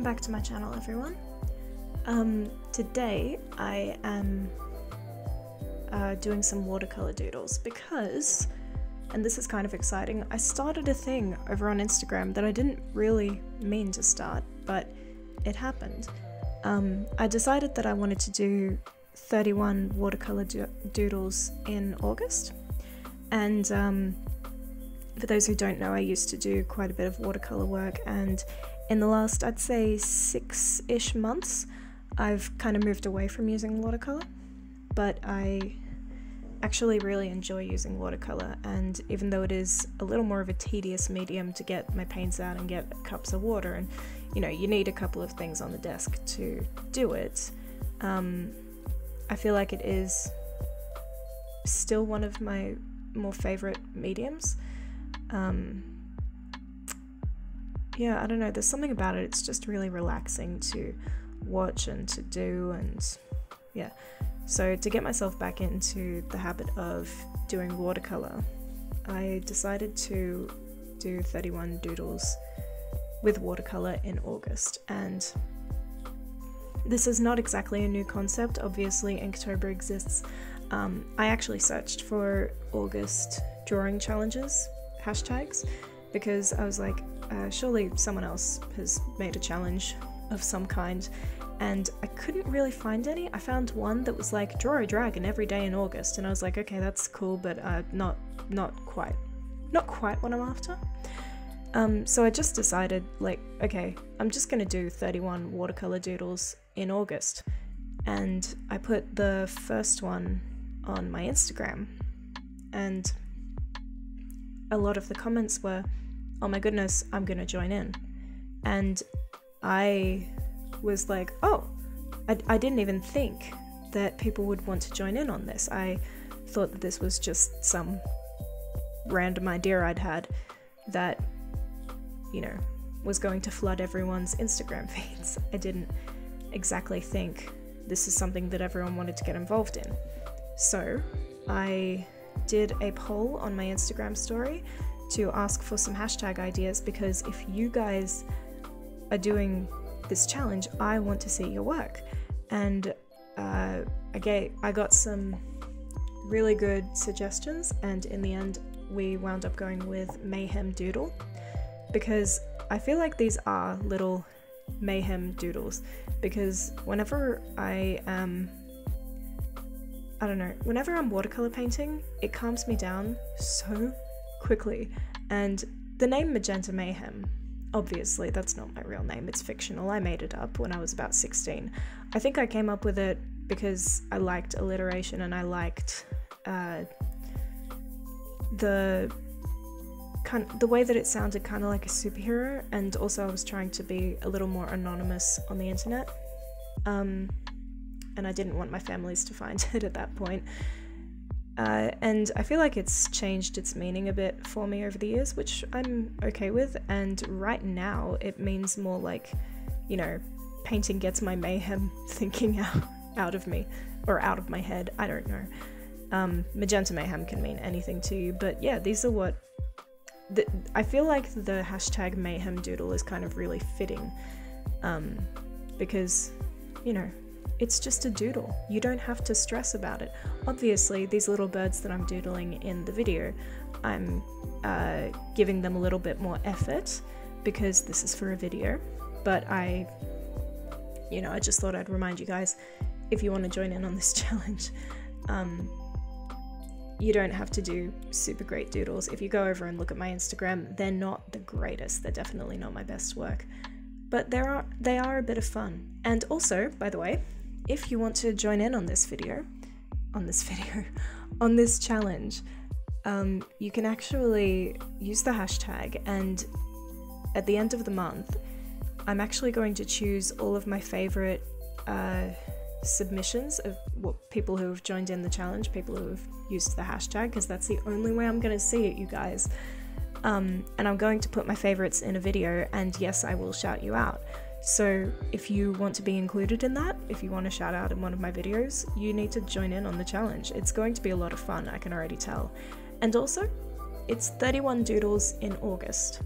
welcome back to my channel everyone. Um, today I am uh, doing some watercolor doodles because, and this is kind of exciting, I started a thing over on Instagram that I didn't really mean to start, but it happened. Um, I decided that I wanted to do 31 watercolor do doodles in August, and um, for those who don't know, I used to do quite a bit of watercolor work, and in the last, I'd say, six ish months, I've kind of moved away from using watercolor. But I actually really enjoy using watercolor, and even though it is a little more of a tedious medium to get my paints out and get cups of water, and you know, you need a couple of things on the desk to do it, um, I feel like it is still one of my more favorite mediums. Um, yeah, I don't know. There's something about it. It's just really relaxing to watch and to do, and yeah. So to get myself back into the habit of doing watercolor, I decided to do 31 doodles with watercolor in August, and this is not exactly a new concept. Obviously, Inktober exists. Um, I actually searched for August drawing challenges hashtags because I was like, uh, surely someone else has made a challenge of some kind, and I couldn't really find any. I found one that was like draw a dragon every day in August, and I was like, okay, that's cool, but uh, not not quite, not quite what I'm after. Um, so I just decided, like, okay, I'm just gonna do 31 watercolor doodles in August, and I put the first one on my Instagram, and a lot of the comments were, oh my goodness, I'm gonna join in. And I was like, oh, I, I didn't even think that people would want to join in on this. I thought that this was just some random idea I'd had that, you know, was going to flood everyone's Instagram feeds. I didn't exactly think this is something that everyone wanted to get involved in. So I did a poll on my Instagram story to ask for some hashtag ideas because if you guys are doing this challenge, I want to see your work. And uh, I, I got some really good suggestions, and in the end, we wound up going with Mayhem Doodle because I feel like these are little mayhem doodles because whenever I am I don't know, whenever I'm watercolor painting, it calms me down so quickly. And the name Magenta Mayhem, obviously, that's not my real name, it's fictional. I made it up when I was about 16. I think I came up with it because I liked alliteration and I liked uh, the kind the way that it sounded kind of like a superhero and also I was trying to be a little more anonymous on the internet. Um, and I didn't want my families to find it at that point. Uh, and I feel like it's changed its meaning a bit for me over the years, which I'm okay with. And right now, it means more like, you know, painting gets my mayhem thinking out, out of me or out of my head. I don't know. Um, magenta mayhem can mean anything to you, but yeah, these are what. The, I feel like the hashtag mayhem doodle is kind of really fitting um, because, you know, it's just a doodle. You don't have to stress about it. Obviously, these little birds that I'm doodling in the video, I'm uh, giving them a little bit more effort because this is for a video. But I, you know, I just thought I'd remind you guys if you want to join in on this challenge, um, you don't have to do super great doodles. If you go over and look at my Instagram, they're not the greatest. They're definitely not my best work. But they are they are a bit of fun. And also, by the way, if you want to join in on this video, on this video, on this challenge, um, you can actually use the hashtag and at the end of the month, I'm actually going to choose all of my favorite uh, submissions of what people who have joined in the challenge, people who have used the hashtag, because that's the only way I'm going to see it, you guys. Um, and I'm going to put my favorites in a video, and yes, I will shout you out. So, if you want to be included in that, if you want to shout out in one of my videos, you need to join in on the challenge. It's going to be a lot of fun, I can already tell. And also, it's 31 doodles in August.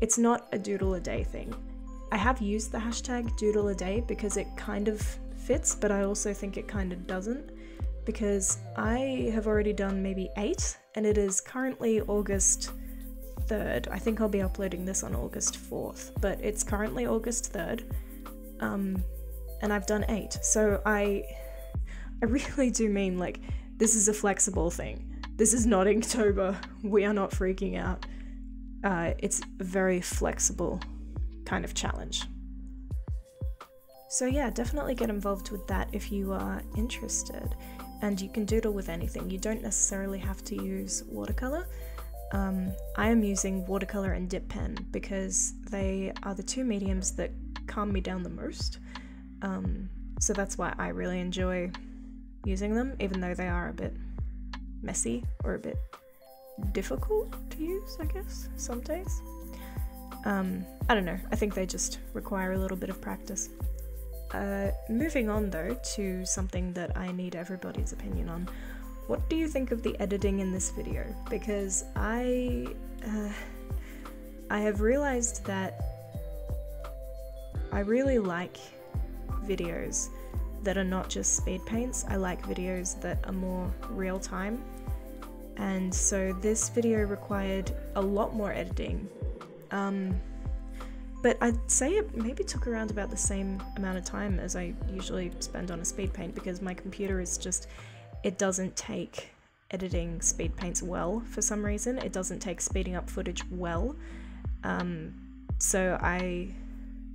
It's not a doodle a day thing. I have used the hashtag doodle a day because it kind of fits, but I also think it kind of doesn't because I have already done maybe eight and it is currently August 3rd. I think I'll be uploading this on August 4th, but it's currently August 3rd. Um, and I've done eight. So I I really do mean like this is a flexible thing. This is not Inktober. We are not freaking out. Uh, it's a very flexible kind of challenge. So yeah, definitely get involved with that if you are interested. And you can doodle with anything. You don't necessarily have to use watercolor. Um, I am using watercolor and dip pen because they are the two mediums that calm me down the most. Um, so that's why I really enjoy using them, even though they are a bit messy or a bit difficult to use, I guess, some days. Um, I don't know, I think they just require a little bit of practice. Uh, moving on though to something that I need everybody's opinion on. What do you think of the editing in this video? Because I, uh, I have realized that I really like videos that are not just speed paints. I like videos that are more real time. And so this video required a lot more editing. Um, but I'd say it maybe took around about the same amount of time as I usually spend on a speed paint because my computer is just, it doesn't take editing speed paints well for some reason. It doesn't take speeding up footage well. Um, so I,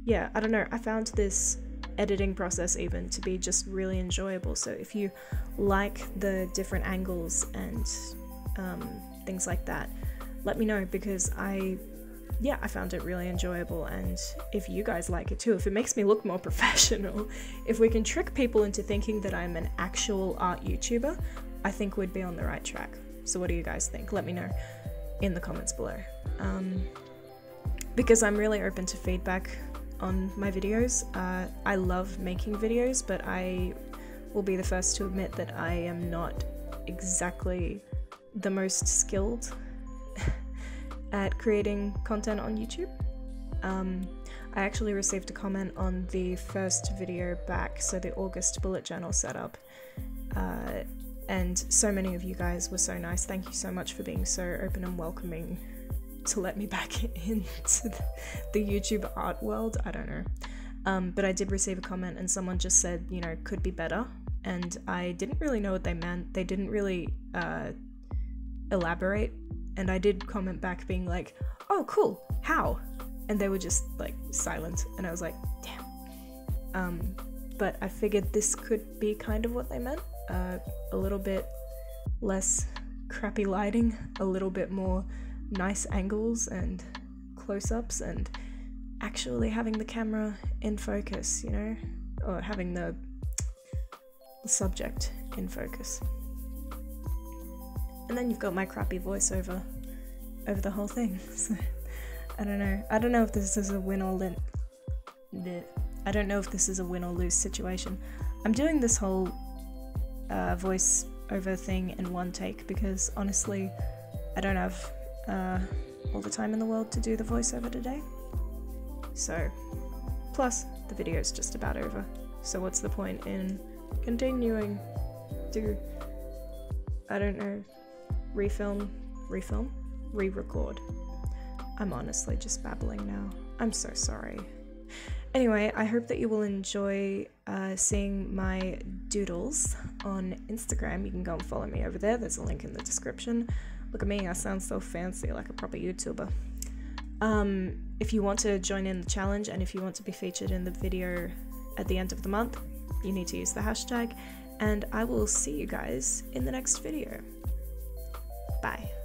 yeah, I don't know. I found this editing process even to be just really enjoyable. So if you like the different angles and um, things like that, let me know because I, yeah, I found it really enjoyable. And if you guys like it too, if it makes me look more professional, if we can trick people into thinking that I'm an actual art YouTuber, I think we'd be on the right track. So what do you guys think? Let me know in the comments below. Um, because I'm really open to feedback on my videos. Uh, I love making videos, but I will be the first to admit that I am not exactly the most skilled at creating content on YouTube. Um, I actually received a comment on the first video back, so the August bullet journal setup. Uh, and so many of you guys were so nice. Thank you so much for being so open and welcoming to let me back into the, YouTube art world. I don't know. Um, but I did receive a comment, and someone just said, you know, could be better. And I didn't really know what they meant. They didn't really uh, elaborate. And I did comment back, being like, oh, cool, how? And they were just like silent. And I was like, damn. Um, but I figured this could be kind of what they meant. Uh, a little bit less crappy lighting, a little bit more nice angles and close ups and actually having the camera in focus, you know, or having the, the subject in focus. And then you've got my crappy voiceover over the whole thing. So I don't know. I don't know if this is a win or lose. I don't know if this is a win or lose situation. I'm doing this whole uh, voice over thing in one take because honestly, I don't have uh, all the time in the world to do the voiceover today. So, plus, the video is just about over. So, what's the point in continuing to, I don't know, refilm, refilm, re record? I'm honestly just babbling now. I'm so sorry. Anyway, I hope that you will enjoy uh, seeing my doodles on Instagram. You can go and follow me over there, there's a link in the description. Look at me, I sound so fancy like a proper YouTuber. Um, if you want to join in the challenge and if you want to be featured in the video at the end of the month, you need to use the hashtag. And I will see you guys in the next video. Bye.